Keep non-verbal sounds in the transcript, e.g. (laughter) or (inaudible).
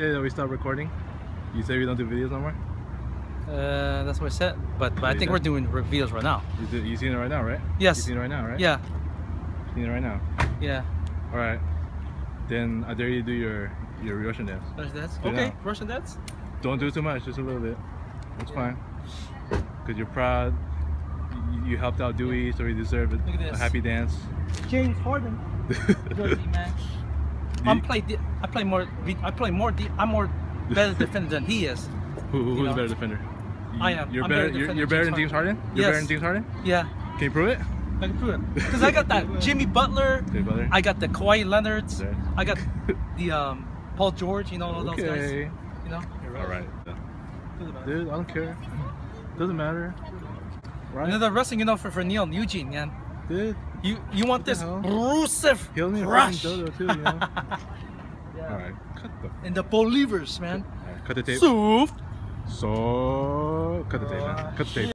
That we stop recording. You say we don't do videos no more. Uh, that's what I said. But, but I think said? we're doing reveals right now. You, do, you seen it right now, right? Yes. You seen it right now, right? Yeah, You seen it right now. yeah. All right. Then I dare you to do your your Russian dance. Russian dance. Do Okay. Russian dance. Don't do too much, just a little bit. That's Yeah. fine. Cause you're proud. You, you helped out Dewey, so he deserved Look at a happy dance. James Harden. (laughs) Jersey man. I'm play. I play more. I play more. I'm more better defender than he is. (laughs) Who, who's know. a better defender? You- I am. You're I'm better. better you're, you're better than James Harden. You're Yes. better than James Harden. Yeah, Can you prove it? I can prove it. Because I got that (laughs) Jimmy Butler. Okay, brother. I got the Kawhi Leonards. I got (laughs) the um, Paul George. You know all those guys. okay. You know. All right. Dude, I don't care. Doesn't matter. Right? Another wrestling, you know, for, for Neil and Eugene, man. Dude, You you want this? Rusev he'll need a crush? dodo too, you know? (laughs) Yeah. All right, cut the. And the believers, man. All right, cut the tape. So So, cut the tape, man. Uh, cut the tape.